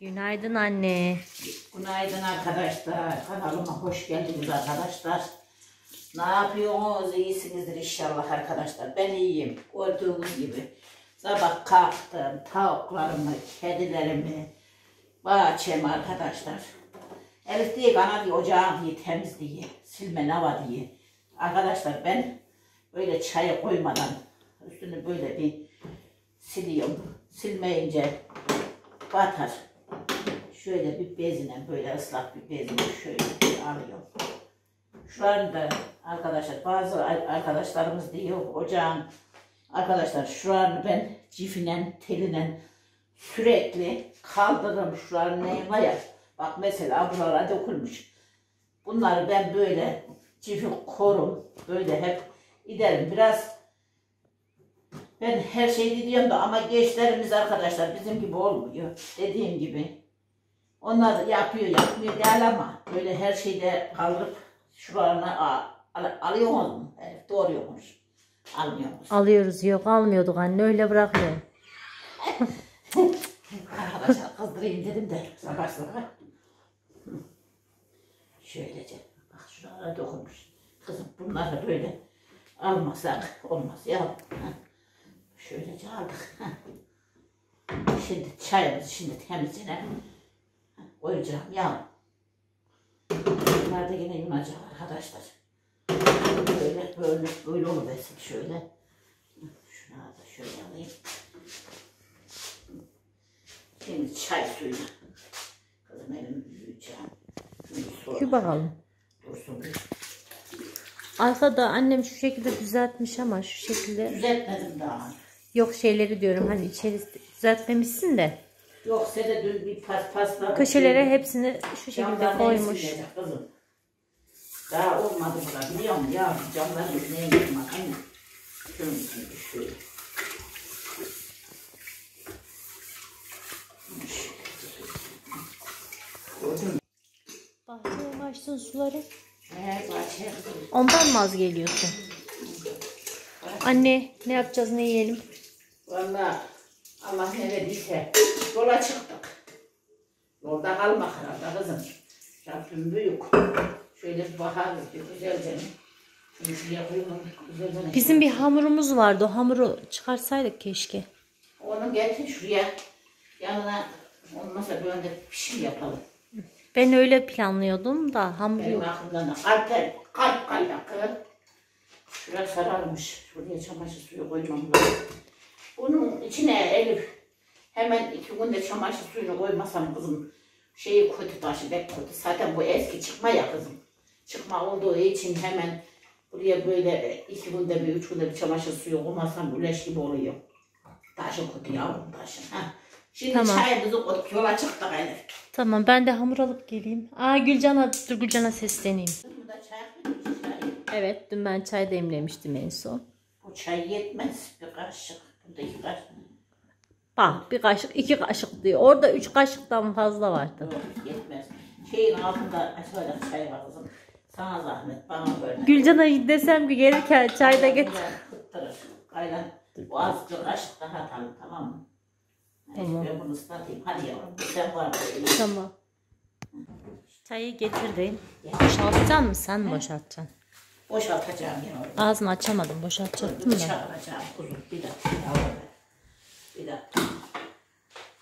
Günaydın anne. Günaydın arkadaşlar. Kanalıma hoş geldiniz arkadaşlar. Ne yapıyorsunuz? İyisinizdir inşallah arkadaşlar. Ben iyiyim. Gördüğünüz gibi. Sabah kalktım. Tavuklarımı, kedilerimi, bahçemi arkadaşlar. Elif diye bana diye ocağım diye temiz diye. Silme nava diye. Arkadaşlar ben böyle çayı koymadan üstünü böyle bir siliyorum. Silmeyince batar. Şöyle bir bezine böyle ıslak bir bezine şöyle bir alıyorum. Şularını da arkadaşlar bazı ar- arkadaşlarımız diyor ocağın arkadaşlar şularını ben cifinen telinen sürekli kaldırırım şularını neyime ya. Bak mesela buralara dökülmüş. Bunları ben böyle cifi korum. Böyle hep giderim. Biraz ben her şeyi diyorum da ama gençlerimiz arkadaşlar bizim gibi olmuyor. Dediğim gibi. Onlar yapıyor yapmıyor değil ama böyle her şeyde kaldırıp şuralarına al, al, alıyorsunuz mu? Evet, doğruyormuş. Almıyormuş. Alıyoruz yok almıyorduk anne öyle bırakıyor. Arkadaşlar kızdırayım dedim de sabah sabah. Şöylece bak şuralara dokunmuş. Kızım bunları böyle almasak olmaz ya. Ha. Şöylece aldık. Ha. Şimdi çayımızı şimdi temizine koyacağım ya. Bunlar da yine yunacak arkadaşlar. Böyle böyle böyle oluversin şöyle. Şunu da şöyle alayım. Şimdi çay suyuna. Kızım elimi sonra Bir bakalım. dursun bir. Arkada annem şu şekilde düzeltmiş ama şu şekilde Düzeltmedim daha. yok şeyleri diyorum hani içeri düzeltmemişsin de Yoksa da dün bir pas pasla. köşelere hepsini şu şekilde Camdan koymuş. Kızım. Daha olmadı bura biliyor musun ya? Camdan neye yapmak hani. Şunun için şöyle. Gördün mü? Bahçeye suları. Bahçeye kızım. Ondan mı az geliyorsun? Anne ne yapacağız ne yiyelim? Valla Allah ne verdiyse yola çıktık. Yolda kalmak herhalde kızım. Rabbim büyük. Şöyle bir bakarız bir güzelce. Bizim bir hamurumuz vardı. O hamuru çıkarsaydık keşke. Onu getir şuraya. Yanına olmasa böyle bir şey yapalım. Ben öyle planlıyordum da hamur Benim yok. aklımdan da kalp, kalp kaynaklı. Şuraya sararmış. Şuraya çamaşır suyu koymam lazım. Bunun içine Elif hemen iki günde çamaşır suyunu koymasam kızım şeyi kötü taşı pek kötü. Zaten bu eski çıkma ya kızım. Çıkma olduğu için hemen buraya böyle iki günde bir, üç günde bir çamaşır suyu koymasam leş gibi oluyor. Taşı kötü yavrum taşı. Ha. Şimdi Tamam. çayımızı koyduk yola çıktık Elif. Tamam ben de hamur alıp geleyim. Aa Gülcan'a dur Gülcan'a sesleneyim. Evet dün ben çay demlemiştim en son. Bu çay yetmez bir kaşık. Bunda iki kaşık. Bak bir kaşık iki kaşık diyor. Orada üç kaşıktan fazla vardı. Yok yetmez. Şeyin altında açılacak çay var kızım. Sana zahmet bana böyle. Gülcan'a desem ki gelirken çay da getir. Kıttırır. Kaylan. Bu az bir kaşık daha atalım tamam mı? Tamam. Ben bunu ıslatayım. Hadi yavrum. Sen var böyle. Tamam. Çayı getirdim. Boşaltacaksın mı sen mi boşaltacaksın? Boşaltacağım yavrum. Ağzını açamadım boşaltacaktım da. Bıçak alacağım kuzum. Bir dakika yavrum. Bir dakika.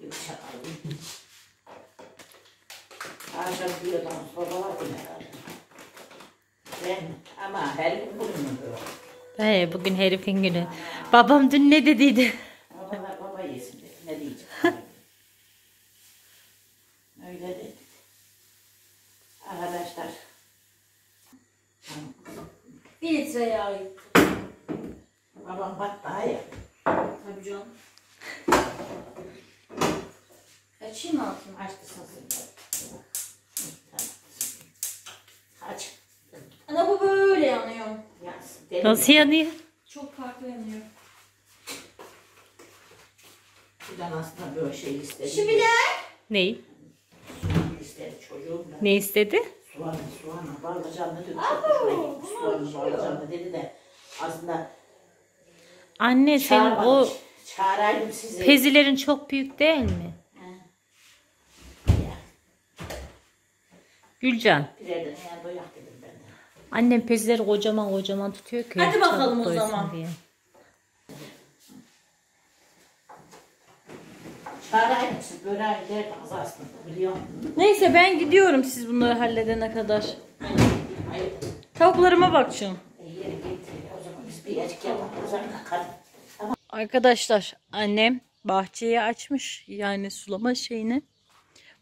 Bir bıçak alayım. Akşam herhalde. Ben ama her gün bunu böyle. He, bugün herifin günü. Babam dün ne dediydi? Babalar baba yesin dedi. Ne diyeceğim? Öyle dedi. Arkadaşlar. Bir litre yağ Babam bak daha ya. Tabii canım. Açayım mı altını? Açtısın sen. Tamam. Aç. Ana bu böyle yanıyor. Yansın. Deli Nasıl yanıyor? Çok farklı yanıyor. Buradan aslında böyle şey istedi. Şu bir de. Neyi? Soğan istedi çocuğum da. Ne istedi? Soğanı soğanı bağlayacağım dedi. Abo, Soğanı bağlayacağım da dedi de aslında Anne senin o sizi. pezilerin çok büyük değil mi? Gülcan. Birer de yani dedim ben. Annem pezileri kocaman kocaman tutuyor ki. Hadi bakalım o zaman. diye. Neyse ben gidiyorum siz bunları halledene kadar. Tavuklarıma kalk. Tamam. Arkadaşlar annem bahçeyi açmış yani sulama şeyini.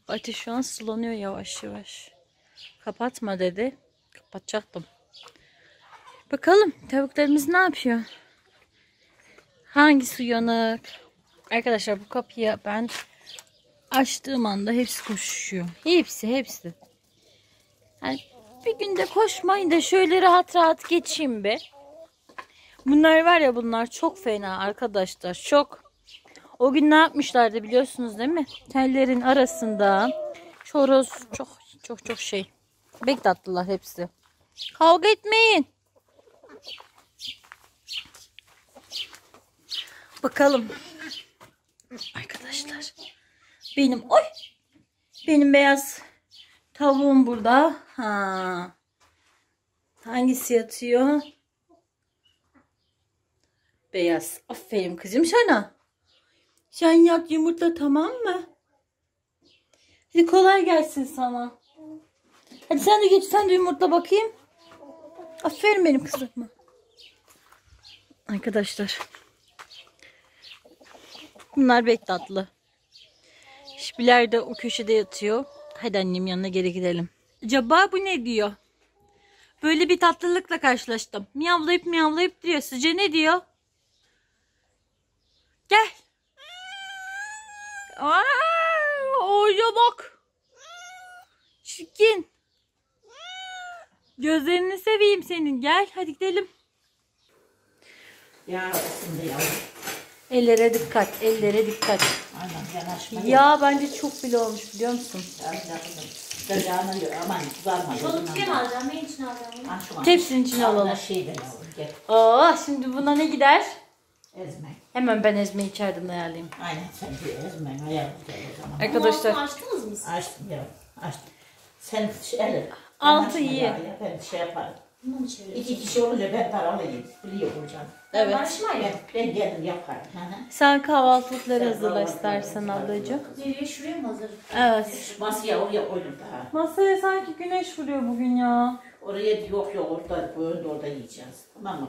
Bahçe şu an sulanıyor yavaş yavaş. Kapatma dedi. Kapatacaktım. Bakalım tavuklarımız ne yapıyor? Hangisi uyanık? Arkadaşlar bu kapıyı ben açtığım anda hepsi koşuyor. Hepsi hepsi. Yani bir günde koşmayın da şöyle rahat rahat geçeyim be. Bunlar var ya bunlar çok fena arkadaşlar. Çok. O gün ne yapmışlardı biliyorsunuz değil mi? Tellerin arasında çoroz çok çok çok şey. Bek tatlılar hepsi. Kavga etmeyin. Bakalım. Arkadaşlar. Benim oy. Benim beyaz tavuğum burada. Ha. Hangisi yatıyor? Beyaz. Aferin kızım sana. Sen yat yumurta tamam mı? Hadi kolay gelsin sana. Hadi sen de geç sen de yumurtla bakayım. Aferin benim kızıma. Arkadaşlar. Bunlar bek tatlı. Şipiler de o köşede yatıyor. Hadi annem yanına geri gidelim. Acaba bu ne diyor? Böyle bir tatlılıkla karşılaştım. Miyavlayıp miyavlayıp duruyor. Sizce ne diyor? Gel. Aa, oya bak. Çirkin. Gözlerini seveyim senin. Gel hadi gidelim. Ya ısındı ya. Ellere dikkat. Ellere dikkat. Aynen yanaşma. Ya bence çok bile olmuş biliyor musun? Sıcağını yok. Aman kızarma. Balık mı alacağım? Ne için alacağım? Ha, şu an. Tepsinin içine alalım. Şey de yavrum gel. Aa şimdi buna ne gider? Ezme. Hemen ben ezmeyi içeriden ayarlayayım. Aynen sen bir ezme. Ayağım gel o zaman. Arkadaşlar açtınız mı? Açtım yavrum. Açtım. Sen şey Altı iyi. ya, ya, Ben şey yaparım. Bunu mu çevireyim? İki kişi olunca ben paralıyım. Biliyor hocam. evet. Açmayın. Ben, ben kendim yaparım. Hı hı. Sen kahvaltılıkları hazırla istersen ablacığım. Nereye şuraya mı hazır? Evet. Masaya oraya koydum daha. Masaya sanki güneş vuruyor bugün ya. Oraya yok yok orada önde orada yiyeceğiz. Tamam mı?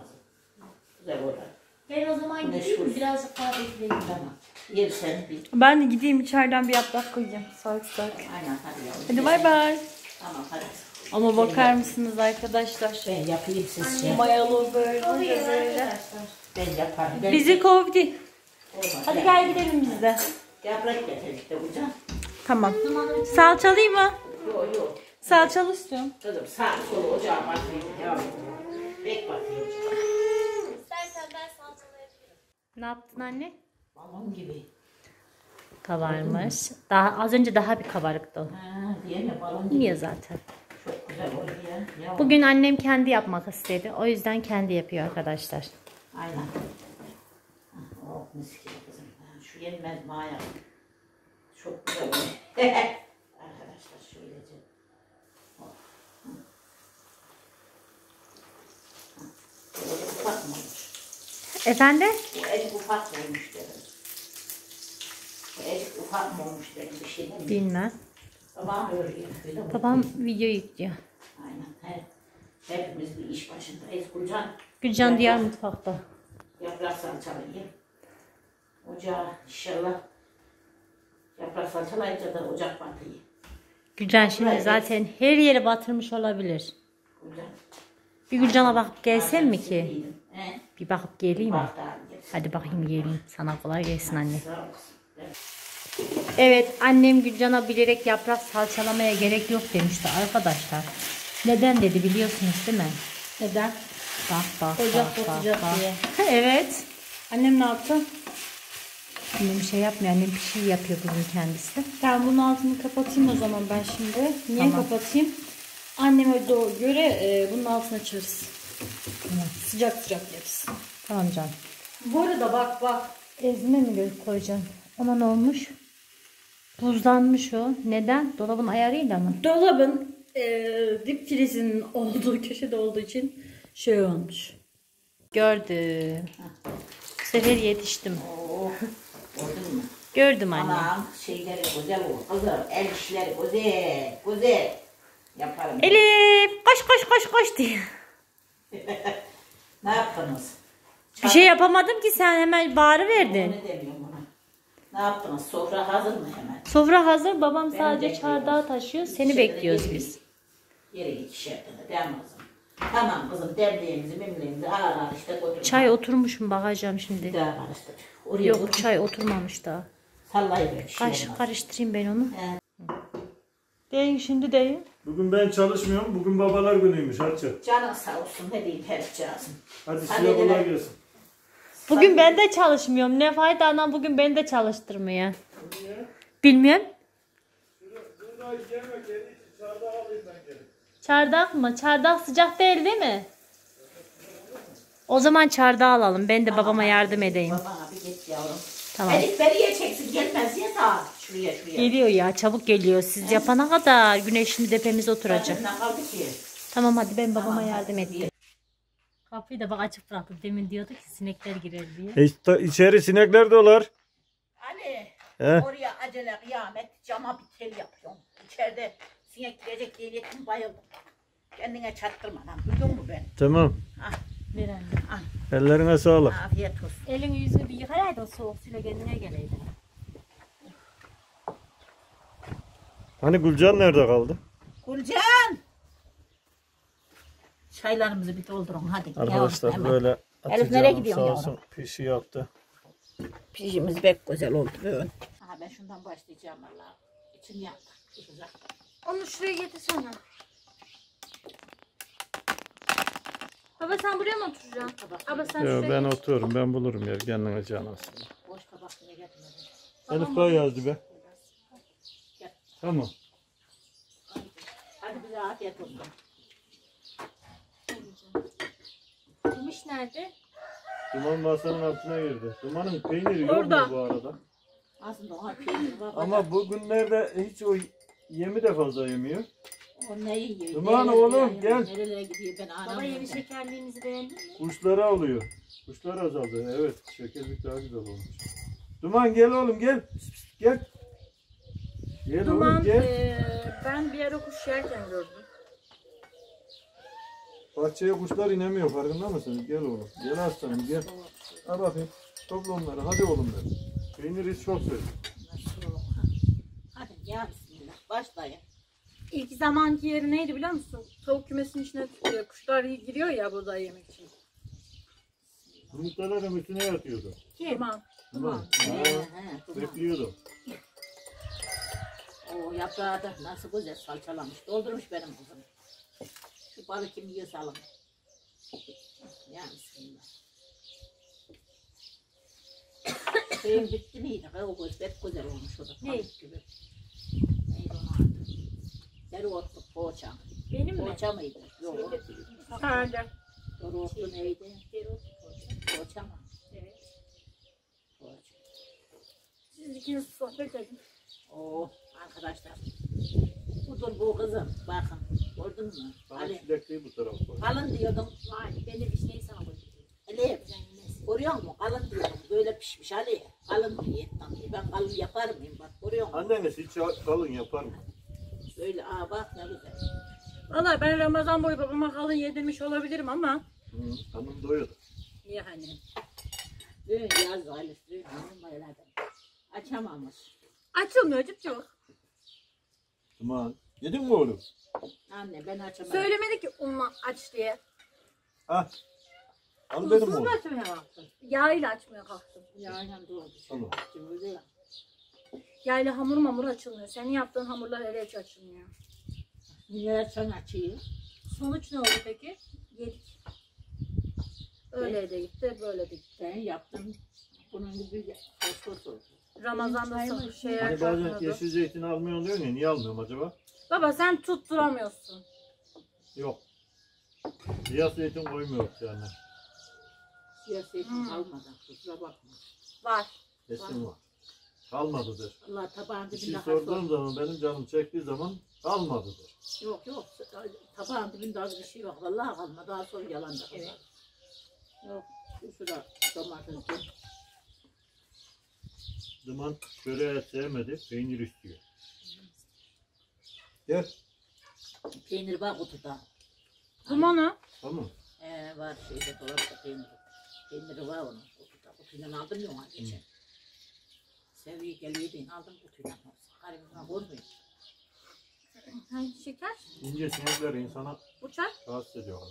Güzel orada. Ben o zaman Güneş gideyim vursun. Birazcık daha bekleyeyim. Tamam. Yer sen bir. Ben de gideyim içeriden bir yaprak koyacağım. Sark sark. Aynen hadi yavrum. Hadi bay bay. Tamam hadi. Ama bakar mısınız arkadaşlar? Ben yapayım siz şey. Mayalı böyle böyle. Ben yaparım. Ben Bizi kovdu. Olmaz. Hadi Ben- gel gidelim biz de. Yaprak getirdik de hocam. Tamam. Salçalıyım mı? Yok yok. Salçalı istiyorum. Kızım sağ sol ocağa bakayım yavrum. Bek bakayım. Ne yaptın anne? Balon gibi. Kabarmış. Daha az önce daha bir kabarıktı. Ha, diye mi balon gibi. Niye zaten? Çok güzel oldu ya. ya. Bugün annem kendi yapmak istedi. O yüzden kendi yapıyor arkadaşlar. Aynen. Ha, Oh mis gibi kızım. Şu yenmez maya. Çok güzel oldu. Arkadaşlar şöylece. Oh. Böyle ufak mı olmuş? Efendim? Bu elik ufak olmuş dedim. Bu elik ufak mı olmuş dedim bir şey mi? Bilmem. Babam öyle yapıyor. Babam video yüklüyor. Aynen. He. Hepimiz bir iş başındayız. Gülcan Gülcan diğer mutfakta. yaprak salçalayayım. Ocağa inşallah yaprak salçalayınca da ocak batıyı. Gülcan şimdi zaten her yere batırmış olabilir. Gülcan. Bir Gülcan'a bakıp gelsen mi ki? He. Bir bakıp geleyim mi? Bak daha gelsin. Hadi bakayım geleyim. Sana kolay gelsin anne. Sağ olasın. Evet. Annem Gülcan'a bilerek yaprak salçalamaya gerek yok demişti arkadaşlar. Neden dedi biliyorsunuz değil mi? Neden? Bak bak Ocak bak, bak, bak. diye. evet. Annem ne yaptı? Annem bir şey yapmıyor. Annem bir şey yapıyor bugün kendisi. Tamam bunun altını kapatayım o zaman ben şimdi. Niye Tamam. kapatayım? Anneme doğru göre e, bunun altını açarız. Sıcak sıcak yeriz. Tamam canım. Bu arada bak bak. Ezme mi koyacaksın? Ama ne olmuş? Buzlanmış o. Neden? Dolabın ayarıyla mı? Dolabın eee, dip filizinin olduğu köşede olduğu için şey olmuş. Gördüm. Bu sefer yetiştim. Oh, gördün mü? Gördüm anne. Anam şeyleri güzel olur kızım. El işleri güzel, güzel. Yaparım. Elif koş koş koş koş diye. Ne yaptınız? Bir şey yapamadım ki sen hemen bağırı verdin. Ne demiyorum. Ne yaptınız? Sofra hazır mı hemen? Sofra hazır. Babam Ben sadece bekliyorum. çardağı taşıyor. Seni İçeride bekliyoruz gelin. biz. Yere git işaretine. Değil mi kızım? Tamam kızım demliğimizi mimliğimizi ağır ağır işte götürün. Çay oturmuşum bakacağım Bir şimdi. daha karıştır. Oraya Yok Yok. çay oturmamış daha. Sallayıver Kaş, işlerini. karıştırayım ben onu. He. Deyin şimdi deyin. Bugün ben çalışmıyorum. Bugün babalar günüymüş Hatice. Canın sağ olsun ne diyeyim her cihazım. Hadi Hadi size kolay gelsin. Bugün ben de çalışmıyorum. Ne fayda anam bugün beni de çalıştırmıyor. Bilmiyorum. Çardak mı? Çardak sıcak değil değil mi? O zaman çardağı alalım. Ben de babama yardım edeyim. Git yavrum. Tamam. Elif beriye çeksin gelmez ya ta. Şuraya şuraya. Geliyor ya çabuk geliyor. Siz yapana kadar güneşli tepemiz oturacak. Ne kaldı ki? Tamam hadi ben babama yardım ettim. Kapıyı da bak açık bıraktım. Demin diyordu ki sinekler girer diye. E, işte içeri sinekler dolar. Ali He? oraya acele kıyamet cama bir tel yapıyorum. İçeride sinek girecek diye yettim bayıldım. Kendine çattırma lan. Duydun mu ben? Tamam. Ver anne. Ellerine sağlık. Afiyet olsun. Elini yüzünü bir yıkayaydın o soğuk suyla kendine geleydi. Hani Gülcan nerede kaldı? Gülcan! Çaylarımızı bir doldurun hadi. Arkadaşlar Yavrum, hemen. böyle Elif Hatice nereye Hanım gidiyorsun sağ yavrum? olsun pişi yaptı. Pijimiz pek güzel oldu böyle. Aha ben şundan başlayacağım valla. İçim yandı. Güzel. Onu şuraya getirsene. Baba sen buraya mı oturacaksın? Baba sen Yo, şuraya ben otururum ben bulurum yer kendine can alsın. Boş tabak bile getirmedim. Elif Bey yazdı be. Tamam. Hadi bize afiyet olsun. Gümüş nerede? Duman masanın altına girdi. Dumanın peyniri yok Orada. mu bu arada? Aslında ona peynir var. Ama bugünlerde hiç o yemi de fazla yemiyor. O ne yiyor? Duman nerelere oğlum, gidiyor, gel. Nerelere gidiyor ben Baba anlamadım. yeni şekerliğimizi beğendin mi? Kuşları avlıyor. Kuşlar azaldı. Evet. Şekerlik daha güzel olmuş. Duman gel oğlum gel. Pıs, pıs, gel. Gel Duman oğlum gel. eee, ben bir ara kuş yerken gördüm. Bahçeye kuşlar inemiyor farkında mısınız? Gel oğlum. Gel aslanım gel. Al bakayım. Topla onları. Hadi oğlum benim. Peyniri çok seviyorum. Nasıl? Hadi ya bismillah. Başlayın. İlk zamanki yeri neydi biliyor musun? Tavuk kümesinin içine e, kuşlar giriyor ya burada yemek için. Yumurtaların üstüne yatıyordu. Duman. Duman. He, Ha, he, duman. bekliyordu. O yaprağı da nasıl güzel salçalamış. Doldurmuş benim kızım. Şu balık kim yiyorsa alın. Ya bismillah. Suyun bitti miydi? O göz pek güzel olmuş o da. Ne? Gibi. Neydi onun adı? Dereotlu poğaça. Benim mi? Poğaça mıydı? Yok. Sade. Dereotlu neydi? Poğaça mı? Evet. Poğaça. Siz ikiniz sohbet edin. Oo arkadaşlar. Budur bu kızım. Bakın. Gördün mü? Sana Ali. çilekliği bu tarafa koy. Kalın diyordum. Vay ben de vişneyi sana koydum. Elif. Görüyor musun? Kalın diyordum. Böyle pişmiş Ali. Kalın diye. Ben kalın yapar mıyım? Bak görüyor musun? Anneniz hiç kalın yapar mı? Böyle aa bak ne güzel. Valla ben Ramazan boyu babama kalın yedirmiş olabilirim ama Hı, hanım doyuyor. Yani. Düğün yaz Ali. Hanım bayıladım. Açamamış. açılmıyor cıp Duman. Yedin mi oğlum? Anne ben açamadım. Söylemedi ki unla aç diye. Ha. Al benim oğlum. açmaya baktın? Yağ ile açmaya kalktım. Yağıyla doğru. Tamam. Şimdi ya. Yağ ile hamur mamur açılmıyor. Senin yaptığın hamurlar hele hiç açılmıyor. Niye sen açıyor? Sonuç ne oldu peki? Yedik. Öyle de gitti, böyle de gitti. Sen yaptın. Bunun gibi fosfos oldu. Ramazan'da şeye Hani bazen kalkmadı. yeşil zeytin almıyorsun diyorsun ya niye almıyorum acaba? Baba sen tutturamıyorsun. Yok. Siyah zeytin koymuyor yani. Siyasetin Hmm. almadan kusura bakma. Var. Kesin var. Kalmadı der. Allah tabağın Bir şey dibinde sorduğum zaman benim canım çektiği zaman kalmadı der. Yok yok. Tabağın dibinde az bir şey yok. Vallahi kalmadı. Daha sonra yalan da Evet. Yok. Şu şurada domates. Duman böreği sevmedi, peynir istiyor. Gel. Peynir var kutuda. Dumanı. Tamam. Ee, var şeyde dolapta peynir. Peyniri var onun kutuda. Kutuyla aldım ya ona geçen. Seviye geliyor deyin aldım kutuyla. Karımızdan korkmuyor. Hangi şeker? İnce sinirler insana Uçak. rahatsız ediyor.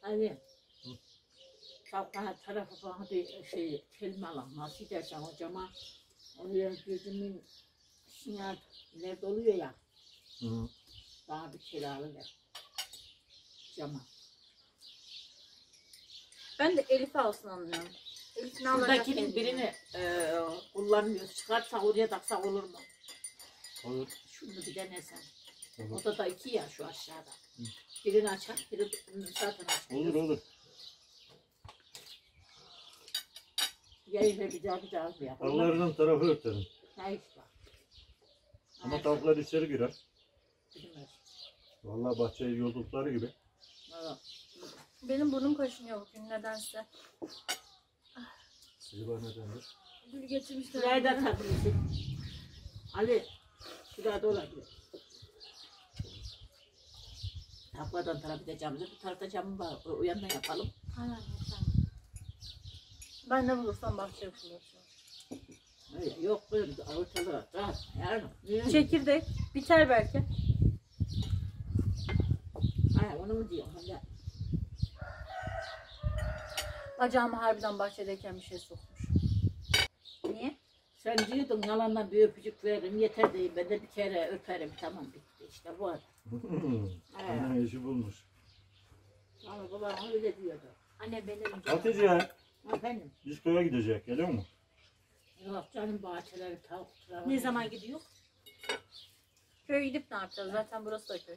Hadi. Kalkana tarafı bana bir şey kelime alalım. Nasıl dersen hocama. Oraya gözümün sinyal nerede oluyor ya. Hı -hı. Bana bir kiralı ver. Cama. Ben de Elif'i alsın anlıyorum. Elif'in alacak Şuradakinin birini e, kullanmıyoruz. Çıkartsak oraya taksak olur mu? Olur. Şunu bir denesen. Olur. Odada iki ya şu aşağıda. Birini açar, biri zaten açar. Olur olur. Yayınla bir daha bir yapalım. Tavlarının tarafı örtelim. Ha işte. Ama Ha, tavuklar içeri girer. bilmez. Vallahi bahçeyi yoldukları gibi. Valla. Benim burnum kaşınıyor bugün nedense. Acaba nedendir? Gül getirmişler. Şurayı da takmışsın. Ali, şurada olabilir. Takmadan tarafı da camlı, bu tarafta camı var. O, o yandan yapalım. Aynen. Ben ne bulursam bahçeye buluyorum. Öyle, yok böyle ortalığı rahat. Yarın. Çekirdek biter belki. Ha, onu mu diyorum? Ben de Bacağıma harbiden bahçedeyken bir şey sokmuş. Niye? Sen diyordun yalandan bir öpücük veririm yeter değil. Ben de bir kere öperim tamam bitti işte bu kadar. Aynen işi bulmuş. Ama babam öyle diyordu. Anne benim Hatice ya, Efendim? biz köye gidecek. Geliyor mu? Yok canım bahçeleri tavuk. Ne zaman gidiyor? Köye gidip ne yapacağız? Zaten burası da köy.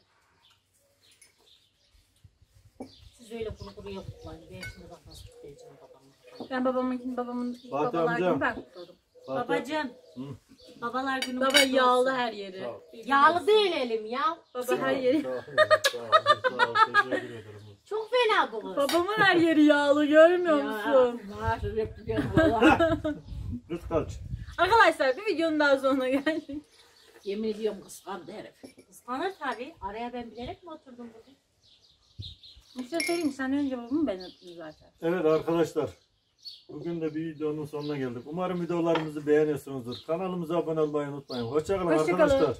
Siz öyle kuru kuru yapıplayın. Ben şimdi bak nasıl tutacağım babamı. Ben babamın babamın Fatih babalar günü ben kutladım. Fatih- Babacım. Hı. Babalar günü Baba kutlu yağlı olsun. her yeri. Sağ ol. Yağlı değil elim ya. Baba her yeri. Sağ ol, sağ ol, sağ ol, teşekkür ederim. Çok fena kız. Babamın her yeri yağlı görmüyor musun? Ya maaşı repliyorum valla. Kaç? Arkadaşlar bir videonun daha sonuna geldik. Yemin ediyorum kıskandı herif. Kıskanır tabii. Araya ben bilerek mi oturdum bugün? Bir şey söyleyeyim sen önce babamı ben öptüm zaten. Evet arkadaşlar. Bugün de bir videonun sonuna geldik. Umarım videolarımızı beğeniyorsunuzdur. Kanalımıza abone olmayı unutmayın. Hoşçakalın Hoşça kalın. arkadaşlar.